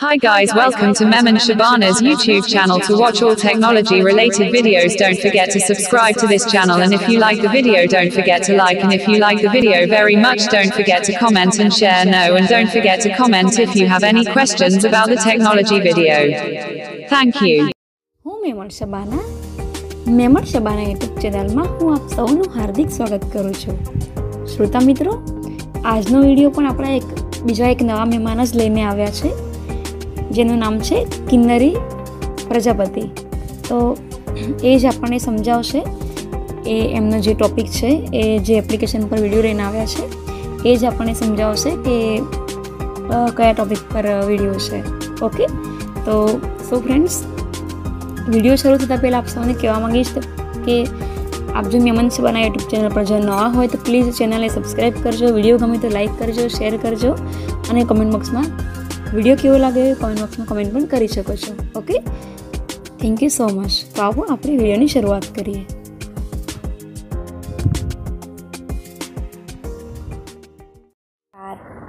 Hi guys, welcome to Mem and Shabana's YouTube channel. To watch all technology related videos, don't forget to subscribe to this channel. And if you like the video, don't forget to like. And if you like the video very much, don't forget to comment and share. No, and don't forget to comment if you have any questions about the technology video. Thank you. હું Memon Shabana Memon Shabana YouTube ચેનલમાં હું આપ સૌનું હાર્દિક સ્વાગત કરું છું શ્રોતા મિત્રો આજનો વિડીયો પણ આપણા એક બીજા એક નવા મહેમાન જ લઈને આવ્યા છે જેનું નામ છે કિન્નરી પ્રજાપતિ. તો એ જ આપણને સમજાવશે. એ એમનો જે ટોપિક છે એ જે એપ્લિકેશન પર વીડિયો લઈને આવ્યા છે એ જ આપણને સમજાવશે કે કયા ટૉપિક પર વીડિયો છે. ઓકે? તો સો ફ્રેન્ડ્સ વીડિયો શરૂ થતાં પહેલાં આપ સૌને કહેવા માંગીશ કે આપ જો મેમન બના યુટ્યુબ ચેનલ પર જો નવા હોય તો પ્લીઝ ચેનલને સબસ્ક્રાઈબ કરજો વીડિયો ગમે તો લાઈક કરજો શેર કરજો અને કમેન્ટ બોક્સમાં વીડિયો કેવો લાગે એ કમેન્ટ બોક્સમાં કમેન્ટ પણ કરી શકો છો okay thank you so much તો આવો આપણે વિડીયોની શરૂઆત કરીએ.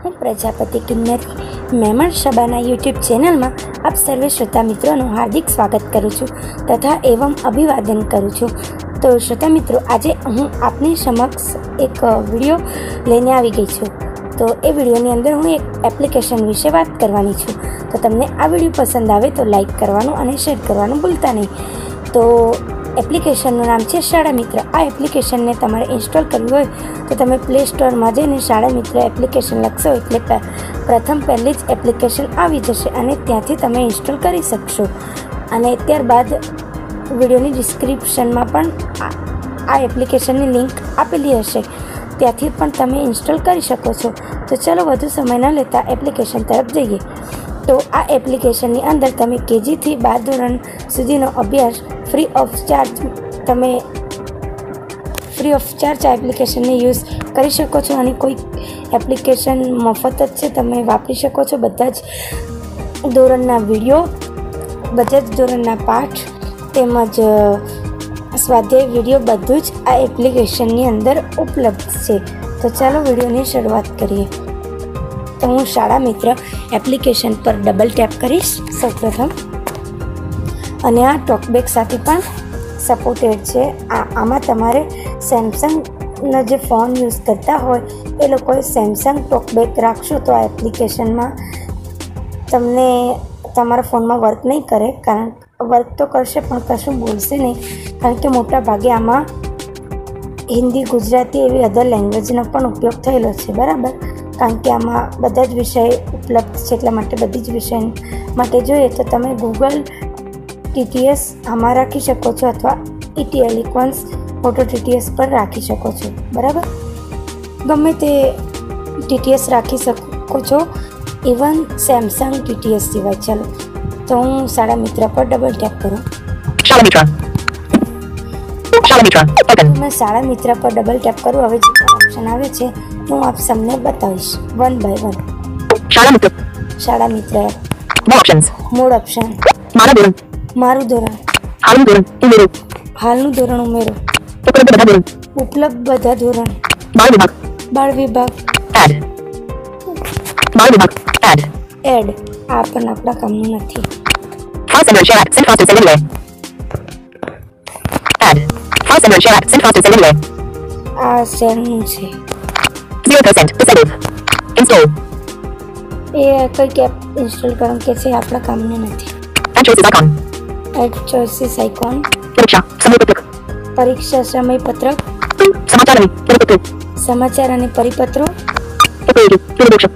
હું પ્રજાપતિ કિન્નરી. મહેમાન શબાના યુટ્યુબ ચેનલમાં આપ સર્વે શ્રોતા મિત્રોનું હાર્દિક સ્વાગત કરું છું તથા એવમ અભિવાદન કરું છું. તો શ્રોતા મિત્રો, આજે હું આપની સમક્ષ એક વીડિયો લઈને આવી ગઈ છું. તો એ વિડીયોની અંદર હું એક એપ્લિકેશન વિશે વાત કરવાની છું. તો તમને આ વીડિયો પસંદ આવે તો લાઈક કરવાનું અને શેર કરવાનું ભૂલતા નહીં. તો એપ્લિકેશનનું નામ છે શાળા મિત્ર. આ એપ્લિકેશનને તમારે ઇન્સ્ટોલ કરવું હોય તો તમે પ્લે સ્ટોરમાં જઈને શાળા મિત્ર એપ્લિકેશન લખશો એટલે પ્રથમ પહેલી જ એપ્લિકેશન આવી જશે અને ત્યાંથી તમે ઇન્સ્ટોલ કરી શકશો. અને ત્યારબાદ વિડીયોની ડિસ્ક્રિપ્શનમાં પણ આ એપ્લિકેશનની લિંક આપેલી હશે. ત્યાંથી પણ તમે ઇન્સ્ટોલ કરી શકો છો. તો ચલો વધુ સમય ન લેતા એપ્લિકેશન તરફ જઈએ. તો આ એપ્લિકેશનની અંદર તમે કેજીથી બાર ધોરણ સુધીનો અભ્યાસ ફ્રી ઓફ ચાર્જ તમે ફ્રી ઓફ ચાર્જ આ એપ્લિકેશનને યુઝ કરી શકો છો અને કોઈ એપ્લિકેશન મફત જ છે, તમે વાપરી શકો છો. બધા જ ધોરણના વીડિયો, બધા જ ધોરણના પાઠ તેમજ સ્વાધ્યાય વીડિયો બધું જ આ એપ્લિકેશનની અંદર ઉપલબ્ધ છે. તો ચાલો વિડીયોની શરૂઆત કરીએ. તો હું શાળા મિત્ર એપ્લિકેશન પર ડબલ ટેપ કરીશ સૌપ્રથમ. અને આ ટોકબેક સાથે પણ સપોર્ટેડ છે. આ આમાં તમારે સેમસંગનો જે ફોન યુઝ કરતા હોય, એ લોકોએ સેમસંગ ટોકબેક રાખશો તો આ એપ્લિકેશનમાં તમને તમારા ફોનમાં વર્ક નહીં કરે. કારણ વર્ક તો કરશે પણ કશું બોલશે નહીં. કારણ કે મોટા ભાગે આમાં હિન્દી, ગુજરાતી એવી અધર લેંગ્વેજનો પણ ઉપયોગ થયેલો છે, બરાબર? કારણ કે આમાં બધા જ વિષય ઉપલબ્ધ છે, એટલા માટે બધી જ વિષય માટે જોઈએ તો તમે ગૂગલ ટીટીએસ આમાં રાખી શકો છો અથવા ઇટી ઇક્વન્સ ફોટો ટીટીએસ પર રાખી શકો છો, બરાબર? ગમે તે ટીટીએસ રાખી શકો છો. ઇવન સેમસંગ ટીટીએસ સિવાય. ચાલો, તો હું શાળા મિત્ર પર ડબલ ટેપ કરું. Shala Mitra. Shala Mitra. Open. મેં શાળા મિત્ર પર ડબલ ટેપ કરું હવે જે ઓપ્શન આવે છે હું આપ સમને બતાવીશ one by one Shala Mitra. Shala Mitra More options. More option Mara Duran. મારું ધોરણ Alam Duran. Umeru. હાલનું ધોરણ ઉમેરો Upalabdha Badha Duran. ઉપલબ્ધ બધા ધોરણ Bal Vibhag. બાળ વિભાગ Add. Bal Vibhag. Add. Add આ પણ આપણા કામનું નથી Fast and share app. Send fast Fast and share app. Send fast to send anywhere. આ શેરનું છે 0% disabled. Install. એ કંઈક એપ ઇન્સ્ટોલ કરવાનું કે છે એ આપણા કામનું નથી Add choices icon. Add choices icon Pariksha. Samupatrak. પરીક્ષા સમયપત્રક Samacharani. Paripatruk. સમાચાર અને પરિપત્રો Upayagi. Puriboksha.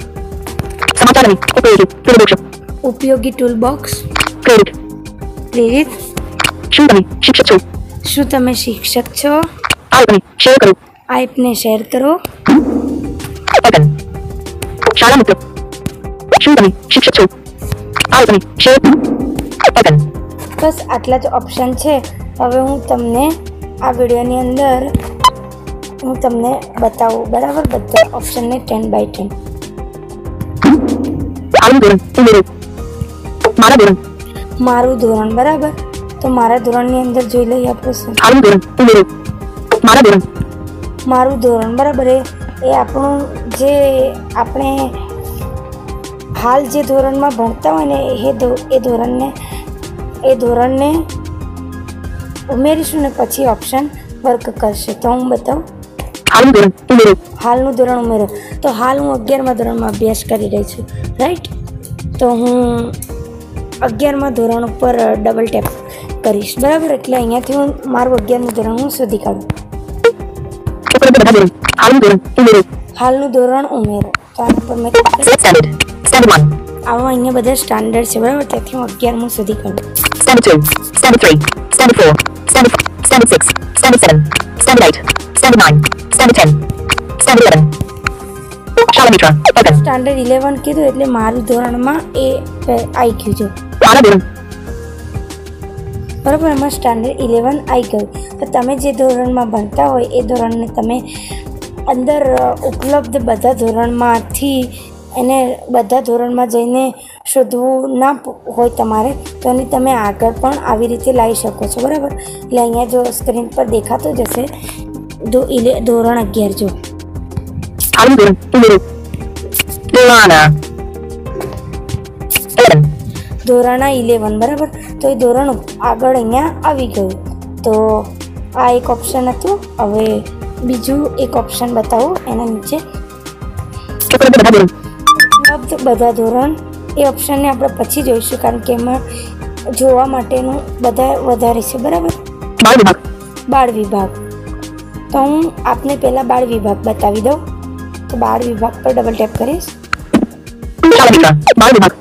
Samacharani. Upayagi. Puriboksha. ઉપયોગી ટૂલ બોક્સ Credit. પ્રેરિત Shundani. Shikshak Chu. શું તમે શિક્ષક છો. Share Karu. આ એપને શેર કરો Open. Shala Mitra. Shundani. Shikshak Chu. Alpani. Share. Open. બસ આટલા જ ઓપ્શન છે હવે હું તમને આ વિડીયોની અંદર હું તમને બતાવું બરાબર બધા ઓપ્શનને ટેન બાય ટેન. મારું ધોરણ બરાબર તો મારા ધોરણની અંદર જોઈ લઈએ આપણે શું. Mara Duran. મારું ધોરણ. બરાબર એ. આપણું જે આપણે હાલ જે ધોરણમાં ભણતા હોય ને એ એ ધોરણને એ ધોરણને ઉમેરીશું ને પછી ઓપ્શન વર્ક કરશે. તો હું બતાવું. હાલનું ધોરણ ઉમેરો હાલનું ધોરણ ઉમેરો. તો હાલ હું અગિયારમા ધોરણમાં અભ્યાસ કરી રહી છું. રાઈટ તો હું અગિયારમા ધોરણ ઉપર ડબલ ટેપ કરીશ બરાબર એટલે અહીંયાથી હું મારું અગિયારનું ધોરણ હું શોધી કાઢું હાલનું ધોરણ ઉમેરો હાલનું ધોરણ ઉમેરો તો આના પર મેં click કરીશ. સિલેક્ટ સ્ટાન્ડર્ડ સ્ટાન્ડર્ડ 1 આવા અહીંયા બધા સ્ટાન્ડર્ડ છે બરાબર ત્યાંથી હું અગિયારમું શોધી કાઢું Standard 2, Standard 3, Standard 4, Standard f- Standard 6, Standard 7, Standard 8, Standard 9, Standard 10, Standard 11. Shalamitra, open. Standard eleven કીધું એટલે મારું ધોરણમાં એ આઈ ગયું છે બરાબર એમાં સ્ટાન્ડર્ડ ઇલેવન આવી ગયું તો તમે જે ધોરણમાં ભણતા હોય એ ધોરણને તમે અંદર ઉપલબ્ધ બધા ધોરણમાંથી એને બધા ધોરણમાં જઈને શોધવું ના હોય તમારે તો એને તમે આગળ પણ આવી રીતે લાવી શકો છો બરાબર એટલે અહીંયા જો સ્ક્રીન પર દેખાતો જશે દો ધોરણ અગિયાર જો ધોરણા ઇલેવન બરાબર? તો એ ધોરણ આગળ અહીંયા આવી ગયું. તો આ એક ઓપ્શન હતું. હવે બીજું એક ઓપ્શન બતાવું એના નીચે. ઉપલબ્ધ બધા ધોરણ. ઉપલબ્ધ બધા ધોરણ એ ઓપ્શનને આપણે પછી જોઈશું કારણ કે એમાં જોવા માટેનું બધા વધારે છે બરાબર? બાળ વિભાગ. બાળ વિભાગ. તો હું આપને પહેલાં બાળ વિભાગ બતાવી દઉં. તો બાળ વિભાગ પર ડબલ ટેપ કરીશ. બાળ વિભાગ.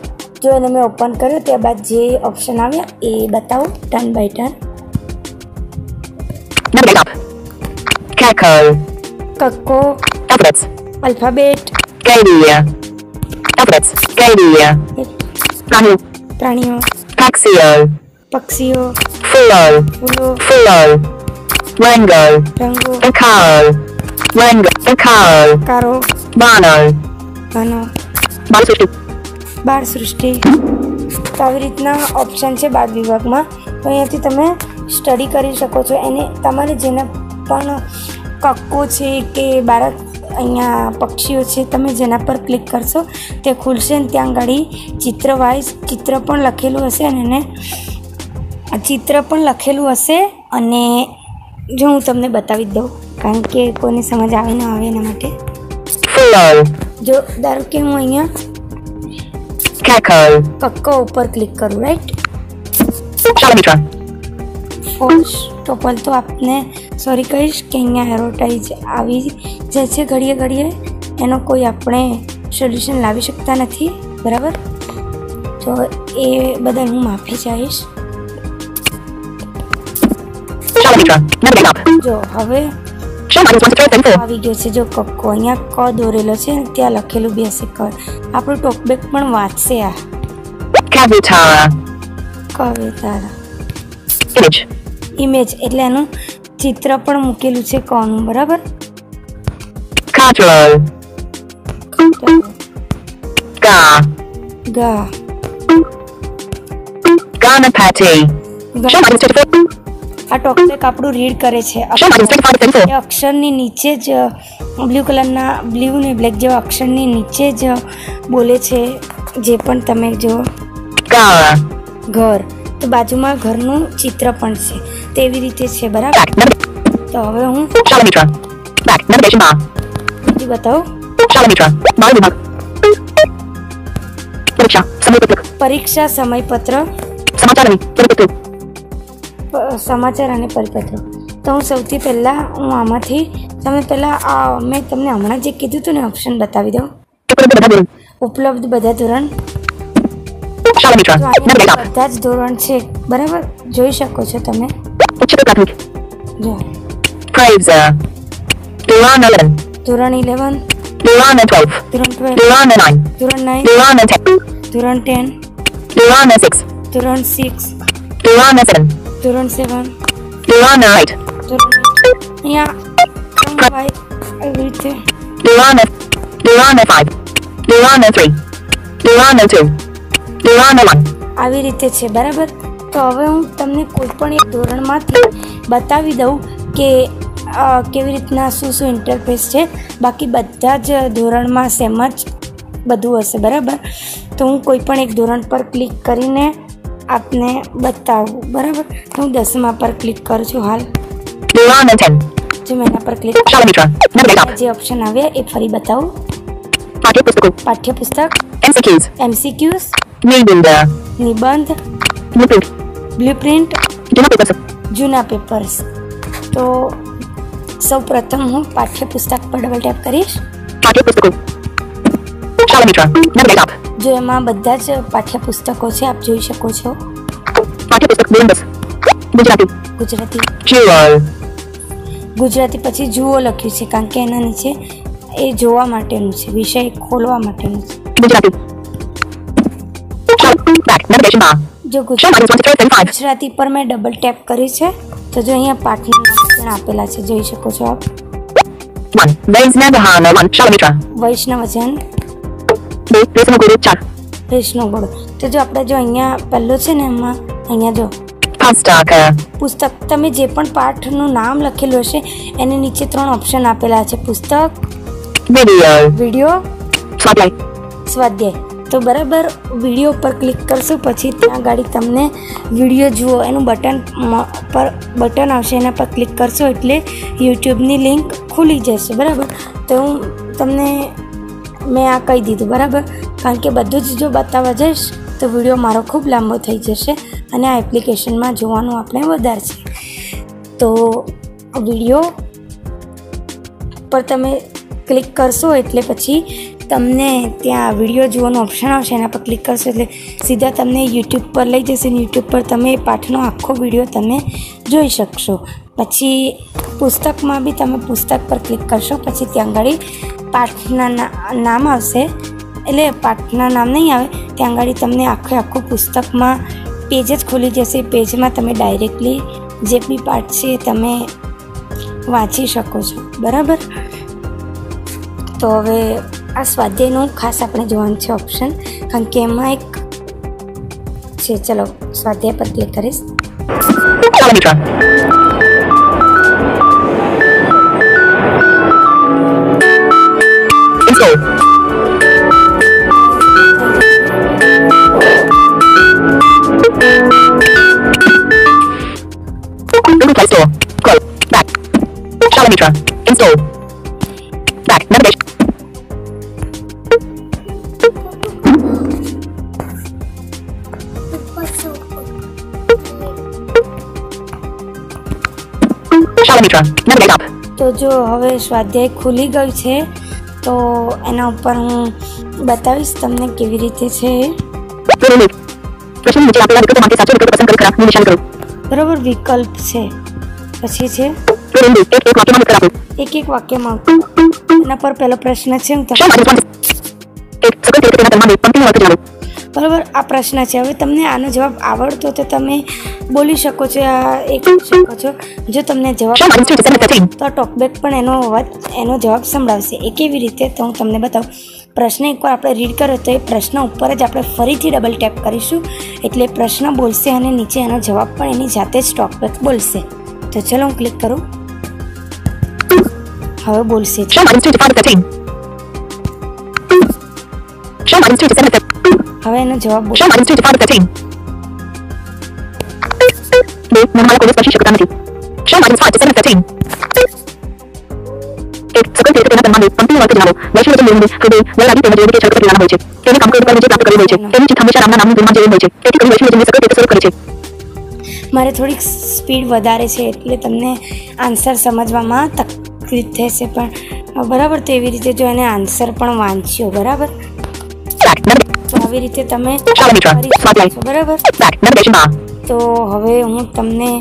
જો એને મેં ઓપન કર્યો ત્યારબાદ જે ઓપ્શન આવ્યા એ બતાવું ટર્ન બાય ટર્ન કક્કો અલ્ફાબેટ. પ્રાણીઓ. પક્ષીઓ Fullo. ફૂલો Fullo. Rango. રંગો Bacao. Rango. Bacao. કારો Bano. બાળ સૃષ્ટિ. તો આવી રીતના ઓપ્શન છે બાળ વિભાગમાં. તો અહીંયાથી તમે સ્ટડી કરી શકો છો. એને તમારે જેના પણ કક્કો છે કે બાળક અહીંયા પક્ષીઓ છે તમે જેના પર ક્લિક કરશો તે ખુલશે ને ત્યાં આગળ ચિત્ર વાઇઝ ચિત્ર પણ લખેલું હશે અને એને ચિત્ર પણ લખેલું હશે અને જો હું તમને બતાવી દઉં કારણ કે કોઈને સમજ આવે ન આવે એના માટે. જો ધારો કે હું અહીંયા Caco. કક્કો ઉપર ક્લિક કરું રાઈટ Shalamitra. ફર્સ્ટ તો પણ તો આપને સોરી કહીશ કે અહીંયા એરોટાઇઝ આવી જાય છે ઘડીએ ઘડીએ એનો કોઈ આપણે સોલ્યુશન લાવી શકતા નથી બરાબર તો એ બદલ હું માફી ચાહીશ. જો હવે Shalamitra 2334. આવી ગયો છે જો કક્કો. અહીંયા ક દોરેલો છે ત્યાં લખેલું બી હશે ક. આપણું ટોકબેક પણ વાંચશે આ. ઇમેજ એટલે એનું ચિત્ર પણ મૂકેલું છે કોનું બરાબર? Ga. ગા. ગા 24. આ ટોકબેક આપણું રીડ કરે છે. Shalamitra 2534. એ અક્ષરની નીચે જ બ્લુ કલરના બ્લુ ને બ્લેક જેવા અક્ષરની નીચે જ બોલે છે જે પણ તમે જો. ઘર. તો બાજુમાં ઘરનું ચિત્ર પણ છે. તેવી રીતે છે બરાબર? તો હવે હું બીજું બતાવું. પરીક્ષા સમયપત્ર પ- સમાચાર અને પરિપત્રો. તો હું સૌથી પહેલાં હું આમાંથી તમે પહેલાં આ મેં તમને હમણાં જે કીધું હતું ને ઓપ્શન બતાવી દઉં. ઉપલબ્ધ બધા ધોરણ. ઉપલબ્ધ બધા ધોરણ શાળામિત્ર તો આની નવરેખા અંદર બધા જ ધોરણ છે. બરાબર? જોઈ શકો છો તમે. ઉચ્ચતર પ્રાથમિક. જો. Fraser ધોરણ 11 ધોરણ ઇલેવન ધોરણ 12 ધોરણ ટ્વેલ્વ ધોરણ 9 ધોરણ નાઇન ધોરણ 10 ધોરણ ટેન ધોરણ 6 ધોરણ સિક્સ ધોરણ 7 ધોરણ સેવન. ધોરણ આઠ અહીંયા ભાઈ એવી રીતે. ધોરણ ધોરણ 5 ધોરણ 3 ધોરણ 2 ધોરણ 1 આવી રીતે છે બરાબર? તો હવે હું તમને કોઈ પણ એક ધોરણમાંથી બતાવી દઉં કે કેવી રીતના શું શું ઇન્ટરફેસ છે. બાકી બધા જ ધોરણમાં સેમ જ બધું હશે બરાબર? તો હું કોઈ પણ એક ધોરણ પર ક્લિક કરીને આપને બતાવું બરાબર તો હું દસમા પર ક્લિક કરું છું હાલ There are no 10. જો મેં એના પર ક્લિક Shalamitra. Navigate up. જે ઓપ્શન આવ્યા એ ફરી બતાવું Pathyapustaku. પાઠ્યપુસ્તક MCQs. MCQs Nirbinda. નિબંધ Blueprint. Blueprint Juna papers. જૂના પેપર્સ તો સૌ પ્રથમ હું પાઠ્યપુસ્તક પર ડબલ ટેપ કરીશ Pathyapustaku. Shalamitra. Navigate up. જો એમાં બધા જ પાઠ્યપુસ્તકો છે આપ જોઈ શકો છો Pathyapustaku Columbus. Gujarati. Gujarati Jewel. Gujarati પછી જુઓ લખ્યું છે કારણ કે એના નીચે એ જોવા માટેનું છે વિષય ખોલવા માટેનું છે Gujarati. Shal- Back. Navigation bar. જો Show Gujarati minus 1 to 35. Gujarati પર મેં ડબલ ટેપ કરી છે તો જો અહીંયા પાઠના નામ પણ આપેલા છે જોઈ શકો છો આપ 1. Vaisnavahana 1. Shalamitra. વૈષ્ણવજન 2. Resumaguru 4. વૈષ્ણવ તો જો આપણે જો અહીંયા પહેલો છે ને એમાં અહીંયા જો. પુસ્તક તમે જે પણ પાઠનું નામ લખેલું હશે એને નીચે ત્રણ ઓપ્શન આપેલા છે. પુસ્તક વીડિયો સ્વાધ્યાય. તો બરાબર વીડિયો પર ક્લિક કરશો પછી ત્યાં ગાડી તમને વીડિયો જુઓ. એનું બટન પર બટન આવશે એના પર ક્લિક કરશો એટલે યુટ્યુબની લિંક ખુલી જશે. બરાબર? તો હું તમને મેં આ કહી દીધું, બરાબર? કારણ કે બધું જ જો બતાવવા જઈશ, તો વીડિયો મારો ખૂબ લાંબો થઈ જશે અને આ એપ્લિકેશનમાં જોવાનું આપણે વધારે છે. તો વીડિયો પર તમે ક્લિક કરશો એટલે પછી તમને ત્યાં વીડિયો જોવાનો ઓપ્શન આવશે, એના પર ક્લિક કરશો એટલે સીધા તમને યુટ્યુબ પર લઈ જશે ને યુટ્યુબ પર તમે એ પાઠનો આખો વીડિયો તમે જોઈ શકશો. પછી પુસ્તકમાં બી તમે પુસ્તક પર ક્લિક કરશો, પછી ત્યાં આગળ પાઠના નામ આવશે. એટલે પાઠના નામ નહીં આવે. ત્યાં આગળ તમને આખે આખું પુસ્તકમાં પેજ જ ખુલી જશે. પેજમાં તમે ડાયરેક્ટલી જે બી પાઠ છે તમે વાંચી શકો છો. બરાબર? તો હવે આ સ્વાધ્યાયનું ખાસ આપણે જોવાનું છે ઓપ્શન કારણ કે એમાં એક છે. ચલો, સ્વાધ્યાય પર ક્લિક કરીશ. Install. Back. Navigation. તો જો હવે સ્વાધ્યાય ખુલી ગયું છે તો એના ઉપર હું બતાવીશ તમને કેવી રીતે છે. બરાબર વિકલ્પ છે પછી છે. એક એક વાક્યમાં એના પર પહેલો પ્રશ્ન છે. બરાબર આ પ્રશ્ન છે. હવે તમને આનો જવાબ આવડતો તો તમે બોલી શકો છો આ એક શકો છો. જો તમને જવાબ. તો ટોકબેક પણ એનો અવાજ એનો જવાબ સંભળાવશે. એ કેવી રીતે તો હું તમને બતાવું. પ્રશ્ન એકવાર આપણે રીડ કર્યો તો એ પ્રશ્ન ઉપર જ આપણે ફરીથી ડબલ ટેપ કરીશું. એટલે પ્રશ્ન બોલશે અને નીચે એનો જવાબ પણ એની જાતે જ ટોકબેક બોલશે. તો ચલો હું ક્લિક કરું. Seven thirteen. હવે એનો જવાબ શકતા નથી. Show minus five to seven એક સકળ રીતે તેના ધર્મમાં પંક્તિનો અર્થ જાણો. વૈષ્ણવ જન હૃદય વૈરાગી તેમજ યોગી કે છળકટ પીડાના હોય છે. તેને કામ કરવા વિજય પ્રાપ્ત કરી હોય છે. તેની જીત હંમેશા રામના નામનું ગુણમાં જેવી હોય છે. તેથી કવિ વૈષ્ણવ જનને સકળ રીતે સ્વરૂપ કરે છે. મારે થોડીક સ્પીડ વધારે છે એટલે તમને આન્સર સમજવામાં તકલીફ થશે પણ બરાબર તો એવી રીતે જો એને આન્સર પણ વાંચ્યો બરાબર તો આવી રીતે તમે બરાબર. તો હવે હું તમને.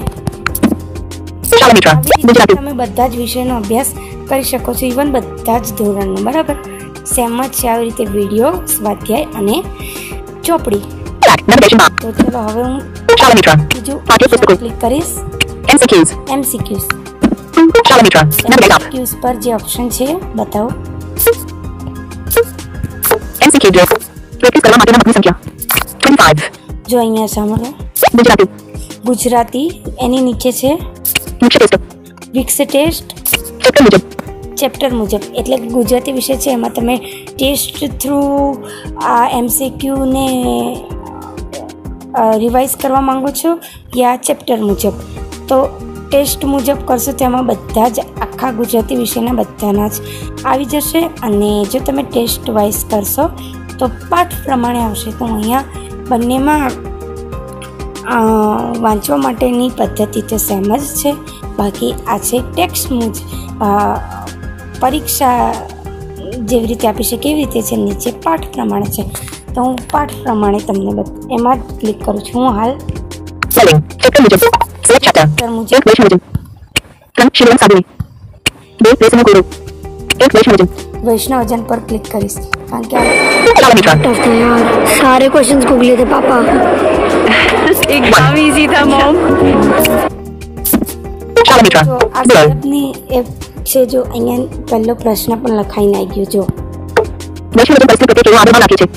તમે બધા જ વિષયનો અભ્યાસ કરી શકો છો ઇવન બધા જ ધોરણનો બરાબર સેમ જ છે આવી રીતે વીડિયો સ્વાધ્યાય અને ચોપડી. તો ચલો હવે હું બીજું ક્લિક કરીશ MCQs MCQs Shalamitra. Navigate up. MCQs પર જે ઓપ્શન છે બતાવો MCQ જો પ્રેક્ટિસ કરવા માટેના મતની સંખ્યા 25 જો અહીંયા સાંભળો ગુજરાતી ગુજરાતી એની નીચે છે મુખ્ય ટેસ્ટ વિક્સ ટેસ્ટ ચેપ્ટર મુજબ ચેપ્ટર મુજબ એટલે કે ગુજરાતી વિષય છે એમાં તમે ટેસ્ટ થ્રુ આ એમસીક્યુને રિવાઇઝ કરવા માંગો છો યા ચેપ્ટર મુજબ તો ટેસ્ટ મુજબ કરશો તેમાં બધા જ આખા ગુજરાતી વિષયના બધાના જ આવી જશે અને જો તમે ટેસ્ટ વાઇઝ કરશો તો પાઠ પ્રમાણે આવશે. તો અહીંયા બંનેમાં વાંચવા માટેની પદ્ધતિ તો સેમ જ છે. બાકી આ છે ટેક્સ્ટ મુજ પરીક્ષા જેવી રીતે આપી છે, કેવી રીતે છે, નીચે પાઠ પ્રમાણે છે. તો હું પાઠ પ્રમાણે તમને એમાં જ ક્લિક કરું છું. હું હાલ Spelling. Chapter मुजब. Select chapter. ચેપ્ટર મુજબ एक वैष्णव मुजब. क्रम शिवम साधुनी. दो लेसन गुरु. एक वैष्णव मुजब. વૈષ્ણવજન પર ક્લિક કરીશ કારણ કે આ Shalamitra. टफ थे यार सारे क्वेश्चंस गूगल थे पापा एकदम इजी था मॉम Shalamitra. જો આ Girl. સિલેબની એપ છે જો અહીંયા પહેલો પ્રશ્ન પણ લખાઈને આવી ગયો જો વૈષ્ણવ મુજબ પરિસ્થિતિ પ્રત્યે કેવો આદર રાખે છે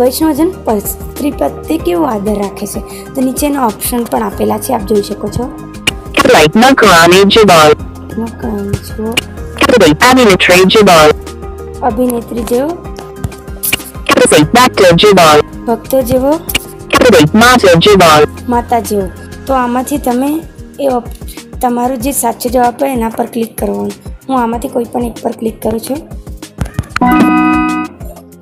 વૈષ્ણવજન પર સ્ત્રી પ્રત્યે કેવો આદર રાખે છે? તો નીચેના ઓપ્શન પણ આપેલા છે આપ જોઈ શકો છો. અભિનેત્રી જેવો. ભક્તો જેવો. માતા જેવો. તો આમાંથી તમે એ તમારો જે સાચો જવાબ હોય એના પર ક્લિક કરવાનું. હું આમાંથી કોઈ પણ એક પર ક્લિક કરું છું.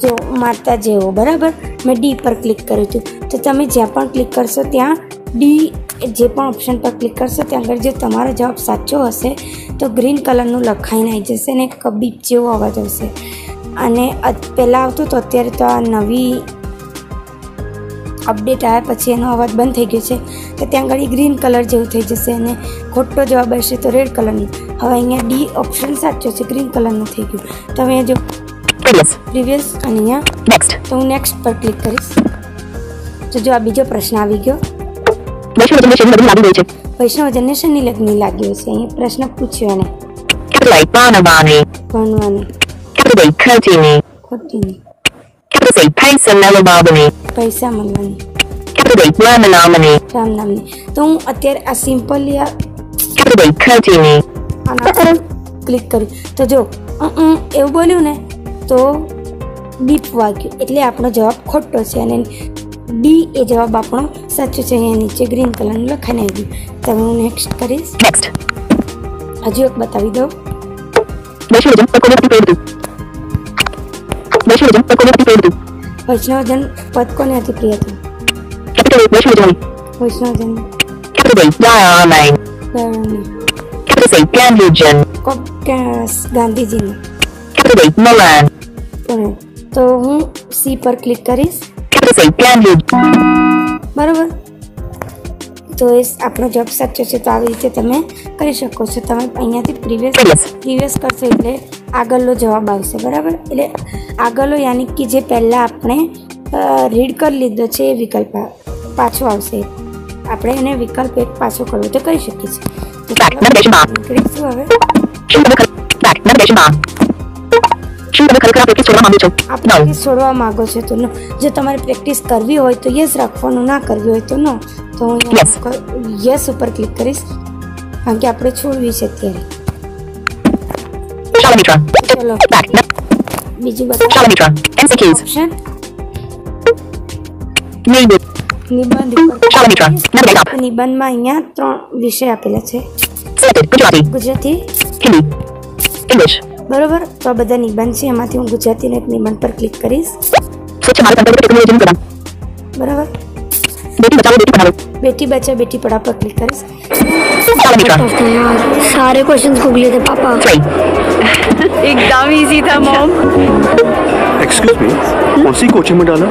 જો મારતા જેવો, બરાબર? મેં ડી પર ક્લિક કર્યું હતું. તો તમે જ્યાં પણ ક્લિક કરશો, ત્યાં ડી જે પણ ઓપ્શન પર ક્લિક કરશો, ત્યાં આગળ જો તમારો જવાબ સાચો હશે, તો ગ્રીન કલરનું લખાઈને આવી જશે ને કબીબ જેવો અવાજ આવશે. અને પહેલાં આવતું તો અત્યારે તો આ નવી અપડેટ આવ્યા પછી એનો અવાજ બંધ થઈ ગયો છે. તો ત્યાં આગળ ગ્રીન કલર જેવું થઈ જશે અને ખોટો જવાબ હશે તો રેડ કલરનું હવે અહીંયા ડી ઓપ્શન સાચો છે ગ્રીન કલરનું થઈ ગયું. તો હવે જો Previous. પ્રીવિયસ અને અહીંયા નેક્સ્ટ તો હું નેક્સ્ટ પર ક્લિક કરીશ તો જો આ બીજો પ્રશ્ન આવી ગયો વૈષ્ણવ જનરેશન લગ્ન લાગી છે જનરેશનની લગ્ન લાગ્યું છે અહીં પ્રશ્ન પૂછ્યો એને. Banavani. ભણવાની Capital B. Kurtini. ખોટીની Capital C. Paisa પૈસા મળવાની Capital B. Ramanamani. રામ નામની તો હું અત્યારે આ સિમ્પલી આ B. Kurtini. આના પર ક્લિક કર્યું તો જો એવું બોલ્યું ને તો બીપ વાગ્યું એટલે આપણો જવાબ ખોટો છે અને ડી એ જવાબ આપણો સાચો છે અહીંયા નીચે ગ્રીન કલરનું લખાઈને આવ્યું તો હું નેક્સ્ટ કરીશ નેક્સ્ટ હજુ એક બતાવી દઉં વૈષ્ણવ મુજબ કોને પતિ હતું હતું વૈષ્ણવજન પદ કોને અતિ પ્રિય હતું A. Vaishnav Jan Capital B. Diamond. દયાળને. Capital C. Gandhijan. કોક કે- ગાંધીજીને Capital B. પણ તો હું સી પર ક્લિક કરીશ. બરાબર? તો એ આપણો જવાબ સાચો છે તો આવી રીતે તમે કરી શકો છો. તમે અહીંયાથી પ્રીવિયસ. પ્રીવિયસ કરશો એટલે આગળનો જવાબ આવશે. બરાબર? એટલે આગળનો યાની કે જે પહેલાં આપણે રીડ કરી લીધો છે એ વિકલ્પ પાછો આવશે. આપણે એને વિકલ્પ એક પાછો કરવો તો કરી શકીએ છીએ. હવે. શું તમે ખરેખર પ્રેક્ટિસ છોડવા માંગો છો? આ પ્રેક્ટિસ છોડવા માંગો છો તો. જો તમારે પ્રેક્ટિસ કરવી હોય તો યસ રાખવાનું ના કરવી હોય તો નો તો હું યસ ઉપર ક્લિક કરીશ. કારણ કે આપણે છોડવી છે અત્યારે. બીજું બતાવો. ઓપ્શન નિબંધ. નિબંધમાં અહીંયા ત્રણ વિષય આપેલા છે. ગુજરાતી. હિન્દી. English. બરોબર તો આ બધા નિબંધ છે એમાંથી હું ગુજરાતીનો એક નિબંધ પર ક્લિક કરીશ સ્વચ્છ ભારત અંતર્ગત ટેકનોલોજીનું પ્રદાન બરાબર બેટી બચાવો બેટી પઢાઓ બેટી બચાવ બેટી પઢાઓ પર ક્લિક કરીશ Shalamitra. टफ थे यार सारे क्वेश्चंस गूगल थे पापा Three. एकदम इजी था मॉम एक्सक्यूज मी कौन सी कोचिंग में डाला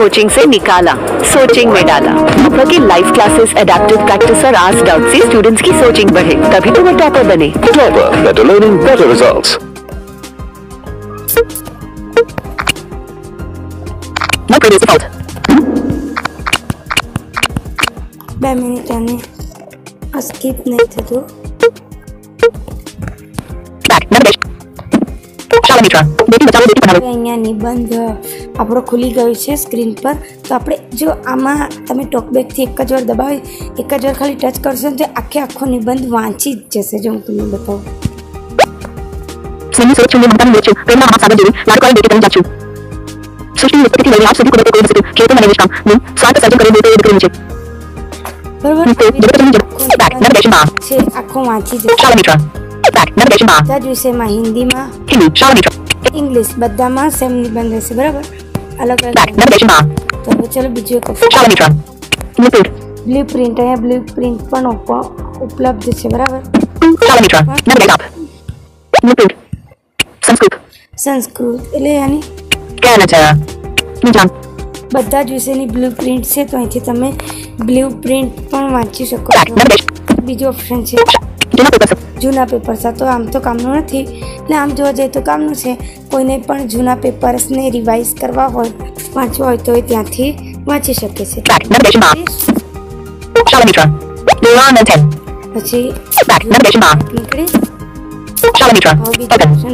कोचिंग से निकाला सोचिंग में डाला। दुनिया की लाइव क्लासेस एडेप्टिव प्रैक्टिस और आज डाउट से स्टूडेंट्स की सोचिंग बढ़े तभी तो वो टॉपर बने। Topper learning better results No skip नहीं थे तो बैक नंबर Navigation. Shalamitra. બેટી બચાવો બેટી પઢાઓ હવે અહીંયા નિબંધ આપણો ખુલી ગયો છે સ્ક્રીન પર. તો આપણે જો આમાં તમે ટોકબેકથી એક જ વાર દબાવી એક જ વાર ખાલી ટચ કરશો ને તો આખે આખો નિબંધ વાંચી જ જશે. જો હું તમને બતાવું. સ્નેહની સુરત છું મમતાની મોત છું. પ્રેમના મહાસાગર જેવી લાડકોએ બેટી બની જાત છું. સૃષ્ટિની ઉત્પત્તિથી લઈને આજ સુધી કુદરતે કોઈ નથી ખેડૂતો મને નિષ્કામ સ્વાર્થ સર્જન કરી દેતો એ દીકરીનું છે. બરોબર? તે જગતજનની જગ back navigation bar છે આખો વાંચી જશે. શાળા મિત્ર back navigation bar બધા જ વિષયમાં? હિન્દીમાં? હિન્દી શાળા મિત્ર ઇંગ્લિશ બધામાં સેમ નિબંધ રહેશે બરાબર? અલગ અલગ તો ચલો બીજું એક બ્લુ પ્રિન્ટ અહીંયા બ્લુ પ્રિન્ટ પણ ઉપલબ્ધ છે બરાબર? સંસ્કૃત એટલે આની બધા જ વિષયની બ્લુ પ્રિન્ટ છે તો અહીંથી તમે બ્લુ પ્રિન્ટ પણ વાંચી શકો છો. બીજો ઓપ્શન છે. જૂના પેપર તો આમ તો કામનું નથી. એટલે આમ જોવા જઈએ તો કામનું છે. કોઈને પણ જૂના પેપર્સને રિવાઇઝ કરવા હોય વાંચવા હોય તો એ ત્યાંથી વાંચી શકે છે. Back navigation bar શાળા મિત્ર Duran and 10 પછી નીકળી.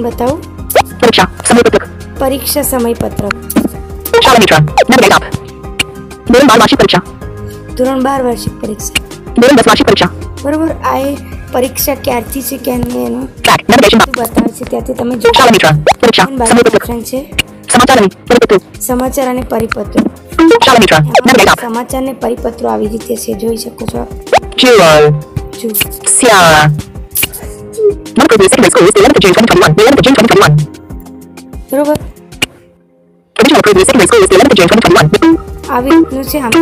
બતાવું. પરીક્ષા સમયપત્રક. ધોરણ બાર વાર્ષિક પરીક્ષા. ધોરણ વાર્ષિક પરીક્ષા. ધોરણ દસ વાર્ષિક પરીક્ષા. બરોબર આ પરીક્ષા ક્યારથી છે ક્યારની એનું બતાવે છે ત્યાંથી તમે છે સમાચાર અને પરિપત્રો સમાચાર અને પરિપત્રો આવી રીતે છે જોઈ શકો છો Jewel જો Sierra Monochrome secondary school is the 11th of June 2021 the 11th of June 2021 બરોબર Original Monochrome secondary school is the 11th of June 2021 આવી રીતનું છે આમ તો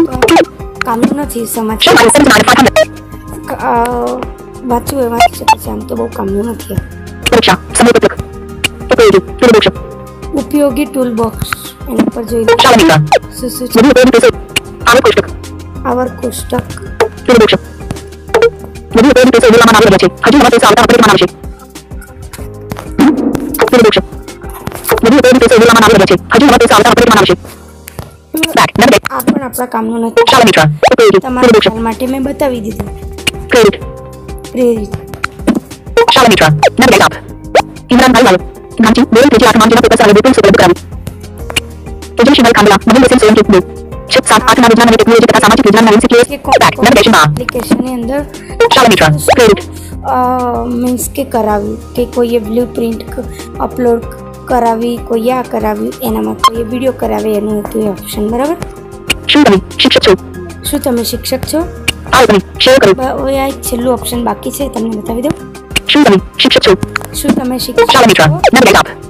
કામનું નથી સમાચાર Show minus 79 500 ક- અ, વાંચવું હોય વાંચી શકે છે આમ તો બહુ કામનું નથી. પરીક્ષા સમયપત્રક ઉપયોગી ફિલ્મોક્ષ ઉપયોગી ટૂલ બોક્સ. એના પર જોઈ લો શું શું છે? વધુ ઉપયોગી પેસે આવક કોષ્ટક. આવર કોષ્ટક. ફિલ્મોક્ષ વધુ ઉપયોગી પેસે ઉમેરવામાં આવી રહ્યા છે. હજુ નવા પેસા આવતા અપડેટમાં આવશે ફિલ્મોક્ષ વધુ ઉપયોગી પેસે ઉમેરવામાં આવી રહ્યા છે. હજુ નવા પેસા આવતા અપડેટમાં આવશે આ પણ આપણા કામનું નથી. તમારા માટે મેં બતાવી દીધું. ક્રેડિટ પ્રેરિત શાળા મિત્ર navigate up ઇમરાનભાઈ વાલો નામચી બે ત્રીજી આઠ નામચીના પેપર સાથે ડિટેલ્સ ઉપલબ્ધ કરાવી એજન્ટ શિવાલ કાંદલા મહિલ લેસન સ્વયં કિટ છ સાત આઠના વિજ્ઞાન અને ટેકનોલોજી તથા સામાજિક વિજ્ઞાનના એમસીક્યુ કે કોણ બેક નેવિગેશનમાં એપ્લિકેશનની અંદર શાળા મિત્ર ક્રેડિટ મીન્સ કે કરાવ્યું કે કોઈએ બ્લુ પ્રિન્ટ અપલોડ કરાવી કોઈએ આ કરાવ્યું એનામાં કોઈએ વીડિયો કરાવે એનું હતું એ ઓપ્શન બરાબર શું તમે શિક્ષક છો શું તમે શિક્ષક છો આવો તમે શેર કરો. હવે આ છેલ્લું ઓપ્શન બાકી છે તમને બતાવી દઉં. શું તમે શિક્ષક છો? શું તમે શિક્ષક છો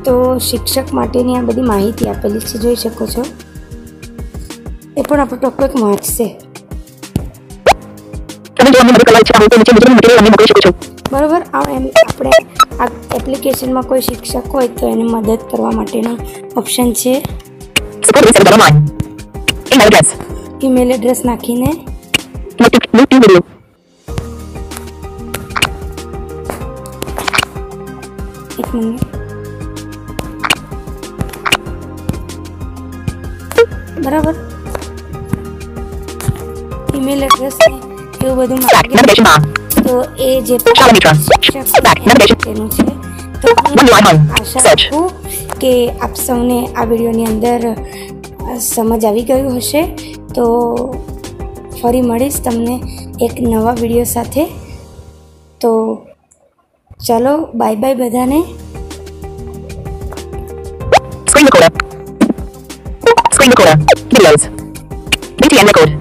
તો શિક્ષક માટેની આ બધી માહિતી આપેલી છે જોઈ શકો છો. એ પણ આપણો ટોપિક વાંચશે બરાબર આ એમ આપણે આ એપ્લિકેશનમાં કોઈ શિક્ષક હોય તો એને મદદ કરવા માટેનો ઓપ્શન છે. ઈમેલ એડ્રેસ નાખીને વિડિયો એક મિનિટ બરાબર? ઈમેલ એડ્રેસ ને એવું બધું માંગે તો એ જે તેનું છે. તો. આશા. રાખું કે આપ સૌને આ વિડીયોની અંદર સમજ આવી ગયું હશે. તો ફરી મળીશ તમને એક નવા વીડિયો સાથે તો ચાલો બાય બાય બધાને Screen recorder. Screen recorder. Videos. BTN record.